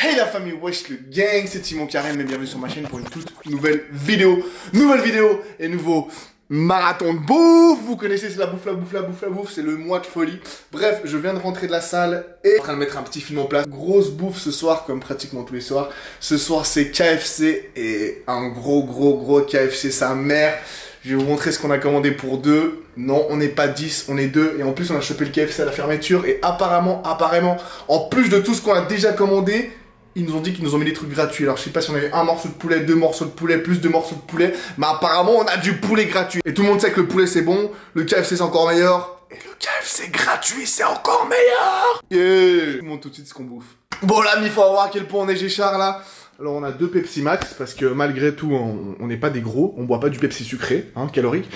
Hey la famille Wesh le gang, c'est Timon Karen et bienvenue sur ma chaîne pour une toute nouvelle vidéo. Nouvelle vidéo et nouveau marathon de bouffe. Vous connaissez, c'est la bouffe, la bouffe, la bouffe, la bouffe, c'est le mois de folie. Bref, je viens de rentrer de la salle et en train de mettre un petit film en place. Grosse bouffe ce soir, comme pratiquement tous les soirs. Ce soir, c'est KFC et un gros, gros, gros KFC, sa mère. Je vais vous montrer ce qu'on a commandé pour deux. Non, on n'est pas 10, on est deux. Et en plus, on a chopé le KFC à la fermeture. Et apparemment, apparemment, en plus de tout ce qu'on a déjà commandé, ils nous ont dit qu'ils nous ont mis des trucs gratuits. Alors je sais pas si on avait un morceau de poulet, deux morceaux de poulet, plus de morceaux de poulet, mais apparemment on a du poulet gratuit. Et tout le monde sait que le poulet c'est bon, le KFC c'est encore meilleur, et le KFC gratuit c'est encore meilleur Yeah montre tout de suite ce qu'on bouffe. Bon là, il faut voir à quel point on est Géchard là. Alors on a deux Pepsi Max, parce que malgré tout on n'est pas des gros, on boit pas du Pepsi sucré, hein, calorique.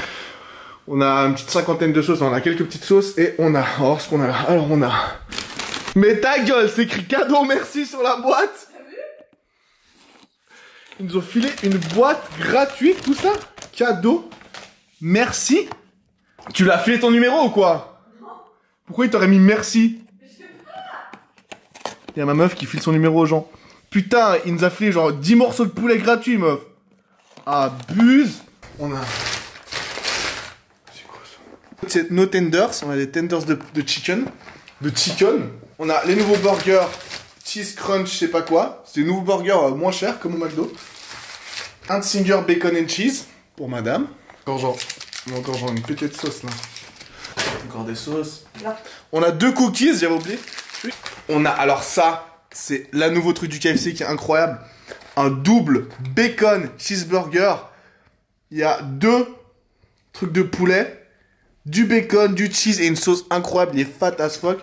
On a une petite cinquantaine de sauces, on a quelques petites sauces, et on a... Oh, ce qu'on a là Alors on a... Mais ta gueule, c'est écrit cadeau merci sur la boîte. Ils nous ont filé une boîte gratuite, tout ça. Cadeau merci. Tu l'as filé ton numéro ou quoi? Pourquoi il t'aurait mis merci? Il y a ma meuf qui file son numéro aux gens. Putain, il nous a filé genre 10 morceaux de poulet gratuits, meuf. Abuse. On a... C'est quoi ça? C'est nos tenders, on a des tenders de, de chicken. De chicken. On a les nouveaux burgers cheese crunch, je sais pas quoi. C'est des nouveaux burgers euh, moins chers comme au McDo. Un Singer bacon and cheese pour madame. Encore genre, encore genre une petite sauce là. Encore des sauces. On a deux cookies, j'avais oublié. On a alors ça, c'est la nouveau truc du KFC qui est incroyable. Un double bacon cheeseburger. Il y a deux trucs de poulet, du bacon, du cheese et une sauce incroyable. Il est fat as fuck.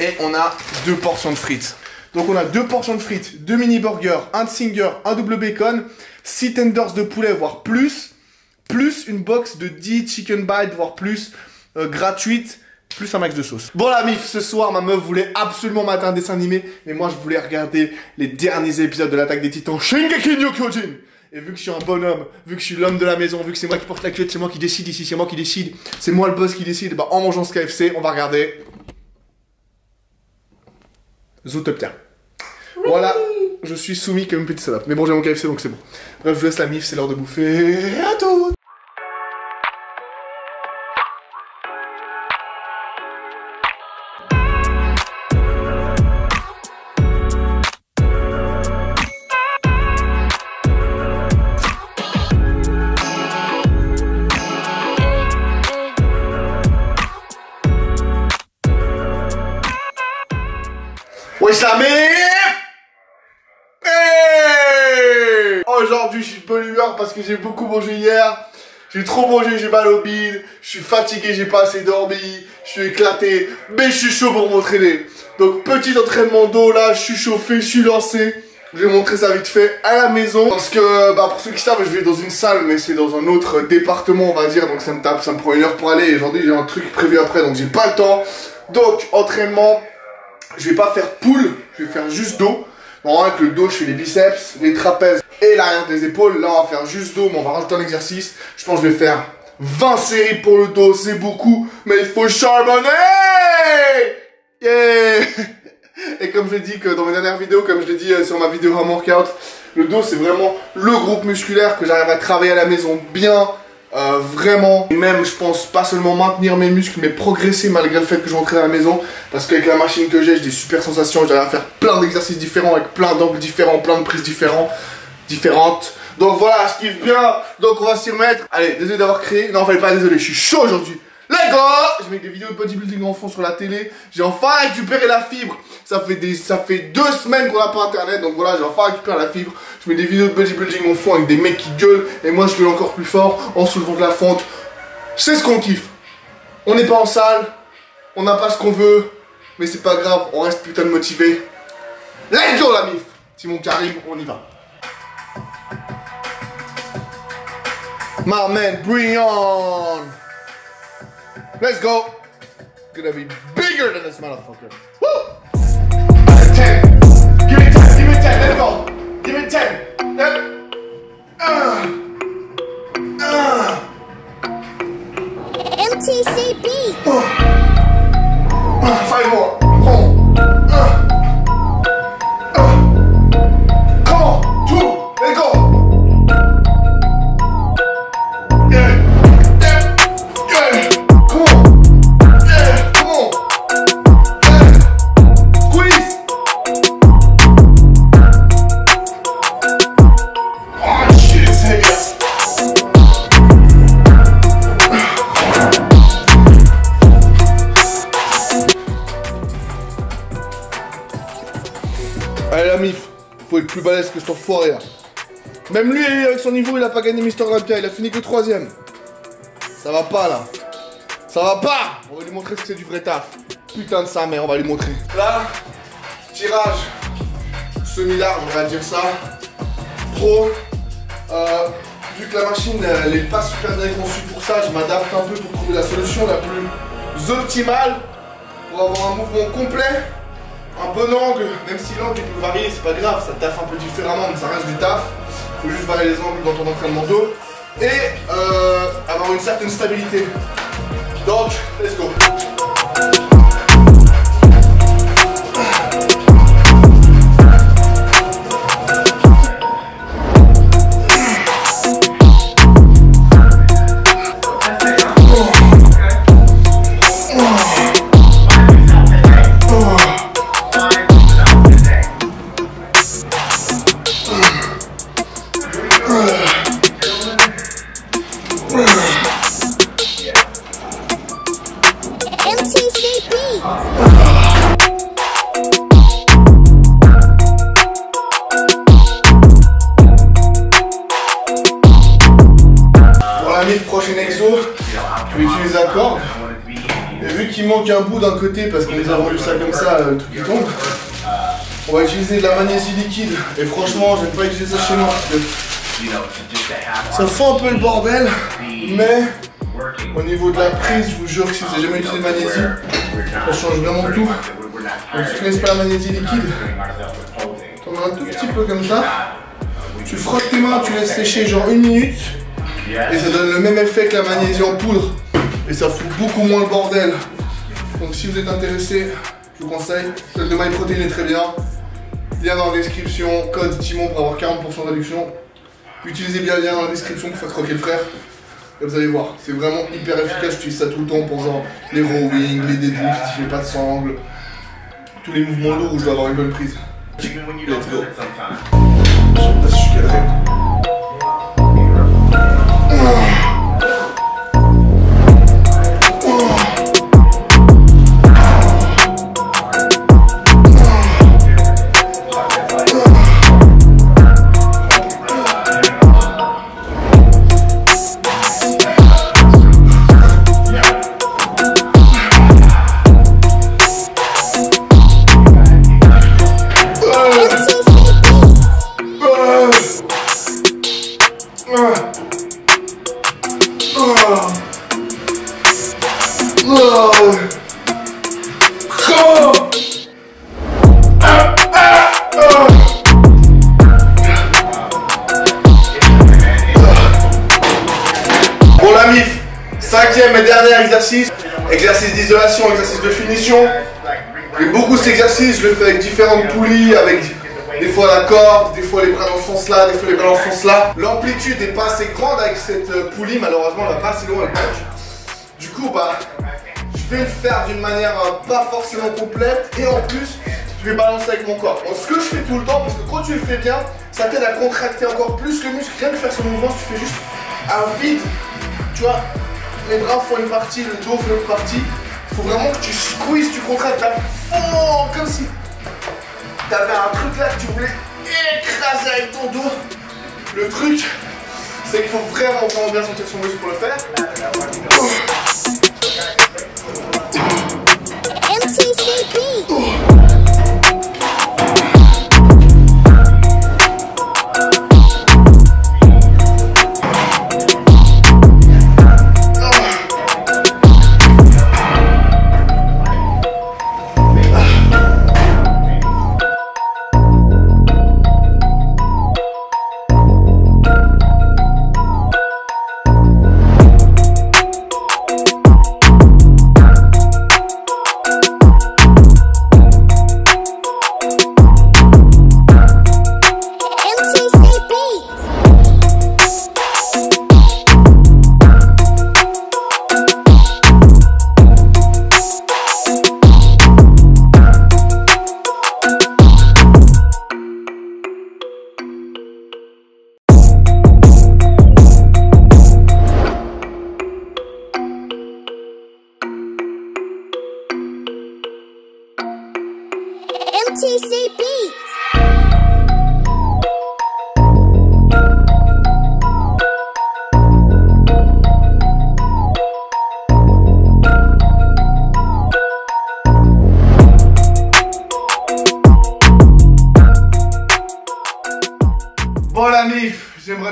Et on a deux portions de frites. Donc on a deux portions de frites, deux mini burgers, un singer, un double bacon, six tenders de poulet, voire plus, plus une box de 10 chicken bites, voire plus, euh, gratuite, plus un max de sauce. Bon la mif, ce soir ma meuf voulait absolument mater un dessin animé, mais moi je voulais regarder les derniers épisodes de l'attaque des titans Shingeki no Kyojin. Et vu que je suis un bonhomme, vu que je suis l'homme de la maison, vu que c'est moi qui porte la culotte, c'est moi qui décide ici, c'est moi qui décide, c'est moi le boss qui décide, bah en mangeant ce KFC, on va regarder Zootopia. Voilà, je suis soumis comme une petite salope. Mais bon, j'ai mon KFC donc c'est bon. Bref, je vous laisse la mif, c'est l'heure de bouffer. À tout Aujourd'hui, je suis de bonne parce que j'ai beaucoup mangé hier. J'ai trop mangé, j'ai mal au bide. Je suis fatigué, j'ai pas assez dormi. Je suis éclaté, mais je suis chaud pour m'entraîner. Donc, petit entraînement d'eau là, je suis chauffé, je suis lancé. Je vais montrer ça vite fait à la maison parce que bah pour ceux qui savent je vais dans une salle mais c'est dans un autre département on va dire donc ça me tape ça me prend une heure pour aller et aujourd'hui j'ai un truc prévu après donc j'ai pas le temps donc entraînement je vais pas faire poule, je vais faire juste dos. Normalement avec le dos je fais les biceps, les trapèzes et l'arrière des épaules. Là on va faire juste dos, mais on va rajouter un exercice. Je pense que je vais faire 20 séries pour le dos, c'est beaucoup, mais il faut charbonner Et comme je l'ai dit que dans mes dernières vidéos, comme je l'ai dit euh, sur ma vidéo home workout, le dos c'est vraiment le groupe musculaire que j'arrive à travailler à la maison bien, euh, vraiment, et même je pense pas seulement maintenir mes muscles mais progresser malgré le fait que je rentre à la maison. Parce qu'avec la machine que j'ai j'ai des super sensations, j'arrive à faire plein d'exercices différents avec plein d'angles différents, plein de prises différents, différentes. Donc voilà, je kiffe bien, donc on va s'y remettre. Allez, désolé d'avoir créé, non fallait pas désolé, je suis chaud aujourd'hui les gars Je mets des vidéos de bodybuilding en fond sur la télé. J'ai enfin récupéré la fibre. Ça fait des, ça fait deux semaines qu'on n'a pas internet. Donc voilà, j'ai enfin récupéré la fibre. Je mets des vidéos de bodybuilding en fond avec des mecs qui gueulent. Et moi, je gueule encore plus fort en soulevant de la fonte. C'est ce qu'on kiffe. On n'est pas en salle. On n'a pas ce qu'on veut. Mais c'est pas grave, on reste putain de motivé. Let's go la mif Simon Karim, on y va. My man, bring Let's go. Gonna be bigger than this motherfucker. Woo! 10. Give me 10. Give me 10. Let's go. Give me 10. Let, uh, uh. MTCB. Même lui, avec son niveau, il a pas gagné Mister Olympia, il a fini que troisième. Ça va pas là. Ça va pas On va lui montrer que c'est du vrai taf. Putain de sa mère, on va lui montrer. Là, tirage semi-large, on va dire ça. Pro. Euh, vu que la machine elle est pas super bien conçue pour ça, je m'adapte un peu pour trouver la solution la plus optimale pour avoir un mouvement complet, un bon angle, même si l'angle peut varier, c'est pas grave, ça taffe un peu différemment, mais ça reste du taf. Faut juste varier les angles dans ton entraînement dos et euh, avoir une certaine stabilité. Donc, let's go. Prochain exo, je vais utiliser un corde. Et vu qu'il manque un bout d'un côté parce qu'on nous a vendu ça comme ça, le truc qui tombe, on va utiliser de la magnésie liquide. Et franchement, je vais pas utiliser ça chez moi parce que ça fait un peu le bordel, mais au niveau de la prise, je vous jure que si vous n'avez jamais utilisé de magnésie, ça change vraiment tout. Donc si tu connais pas la magnésie liquide, tu mets un tout petit peu comme ça. Tu frottes tes mains, tu laisses sécher genre une minute. Et ça donne le même effet que la magnésie en poudre. Et ça fout beaucoup moins le bordel. Donc si vous êtes intéressé, je vous conseille. Celle de MyProtein est très bien. Lien dans la description, code Timon pour avoir 40% de réduction. Utilisez bien le lien dans la description pour faire croquer le frère. Et vous allez voir, c'est vraiment hyper efficace. J'utilise ça tout le temps pour genre les rowing, les deadlifts, si j'ai pas de sangle. Tous les mouvements lourds où je dois avoir une bonne prise. Let's go. Je suis cadré. Cinquième et dernier exercice, exercice d'isolation, exercice de finition. J'ai beaucoup cet exercice, je le fais avec différentes poulies, avec des fois la corde, des fois les bras dans ce sens-là, des fois les bras dans ce sens-là. L'amplitude n'est pas assez grande avec cette euh, poulie, malheureusement elle va pas assez loin elle punch. Du coup, bah, je vais le faire d'une manière euh, pas forcément complète et en plus, je vais balancer avec mon corps. ce que je fais tout le temps, parce que quand tu le fais bien, ça t'aide à contracter encore plus le muscle. Rien que faire ce mouvement, tu fais juste un vide, tu vois, les bras font une partie, le dos fait une partie. Il faut vraiment que tu squeezes, tu contractes à fond, comme si tu avais un truc là que tu voulais écraser avec ton dos. Le truc, c'est qu'il faut vraiment, vraiment bien sentir son muscle pour le faire.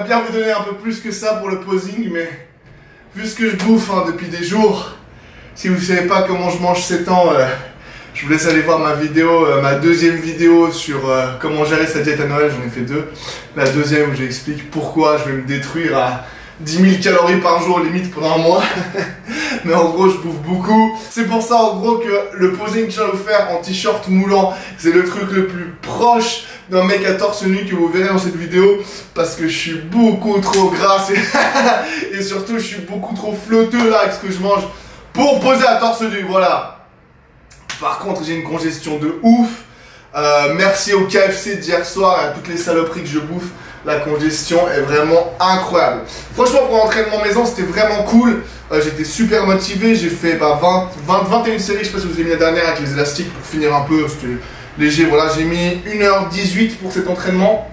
Bien vous donner un peu plus que ça pour le posing, mais vu ce que je bouffe hein, depuis des jours, si vous savez pas comment je mange ces temps, euh, je vous laisse aller voir ma vidéo, euh, ma deuxième vidéo sur euh, comment gérer sa diète à Noël, j'en ai fait deux. La deuxième où j'explique pourquoi je vais me détruire à 10 000 calories par jour limite pendant un mois. Mais en gros, je bouffe beaucoup. C'est pour ça, en gros, que le posing que vous faire en t-shirt moulant, c'est le truc le plus proche d'un mec à torse nu que vous verrez dans cette vidéo. Parce que je suis beaucoup trop grasse et, et surtout, je suis beaucoup trop flotteux là avec ce que je mange pour poser à torse nu. Voilà. Par contre, j'ai une congestion de ouf. Euh, merci au KFC d'hier soir et à toutes les saloperies que je bouffe. La congestion est vraiment incroyable. Franchement, pour l'entraînement maison, c'était vraiment cool. Euh, J'étais super motivé. J'ai fait bah, 20, 20, 21 séries. Je sais pas si vous avez mis la dernière avec les élastiques pour finir un peu. C'était léger. Voilà, j'ai mis 1h18 pour cet entraînement.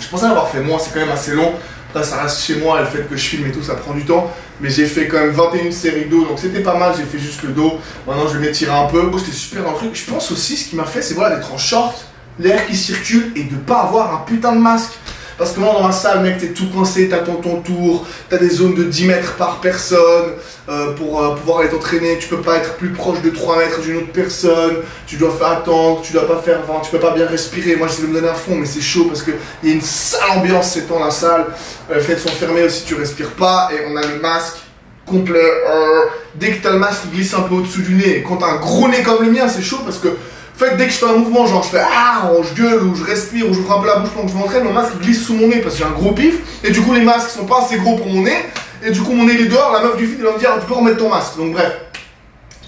Je pensais avoir fait moins. C'est quand même assez long. Là, ça reste chez moi. Le fait que je filme et tout, ça prend du temps. Mais j'ai fait quand même 21 séries d'eau. Donc c'était pas mal. J'ai fait juste le dos. Maintenant, je vais m'étirer un peu. Bon, J'étais super dans le truc. Je pense aussi, ce qui m'a fait, c'est voilà, d'être en short l'air qui circule et de pas avoir un putain de masque. Parce que moi dans ma salle, mec, t'es tout coincé, t'attends ton tour, t'as des zones de 10 mètres par personne euh, pour euh, pouvoir aller t'entraîner, tu peux pas être plus proche de 3 mètres d'une autre personne, tu dois faire attendre, tu dois pas faire vent, tu peux pas bien respirer. Moi j'essaie de me donner à fond, mais c'est chaud parce qu'il y a une sale ambiance c'est dans la salle. Euh, les fenêtres sont fermées aussi, tu respires pas et on a le masque complet. Euh, dès que t'as le masque, il glisse un peu au-dessous du nez. Quand t'as un gros nez comme le mien, c'est chaud parce que fait, dès que je fais un mouvement, genre je fais ah, je gueule, ou je respire, ou je peu la bouche pendant que je m'entraîne, mon masque glisse sous mon nez parce que j'ai un gros pif, et du coup les masques sont pas assez gros pour mon nez, et du coup mon nez est dehors, la meuf du elle va me dire tu peux remettre ton masque. Donc bref,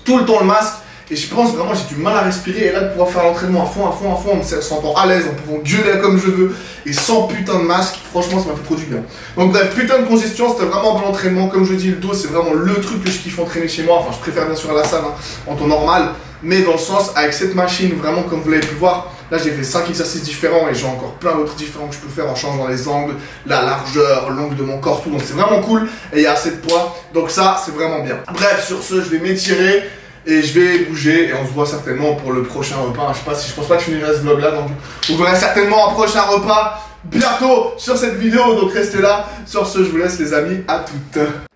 tout le temps le masque, et je pense vraiment j'ai du mal à respirer, et là de pouvoir faire l'entraînement à fond, à fond, à fond, on s'entend à l'aise, en pouvant gueuler comme je veux, et sans putain de masque, franchement ça m'a fait trop du bien. Donc bref, putain de congestion, c'était vraiment bon entraînement, comme je dis, le dos c'est vraiment le truc que je kiffe entraîner chez moi, enfin je préfère bien sûr à la salle, hein, en temps normal, mais dans le sens avec cette machine vraiment comme vous l'avez pu voir là j'ai fait 5 exercices différents et j'ai encore plein d'autres différents que je peux faire en changeant les angles la largeur l'angle de mon corps tout. Donc c'est vraiment cool. Et il y a assez de poids. Donc ça c'est vraiment bien. Bref sur ce je vais m'étirer et je vais bouger et on se voit certainement pour le prochain repas. Je sais pas si je pense pas que je finirai ce vlog là donc vous verrez certainement un prochain repas bientôt sur cette vidéo. Donc restez là. Sur ce je vous laisse les amis. À toutes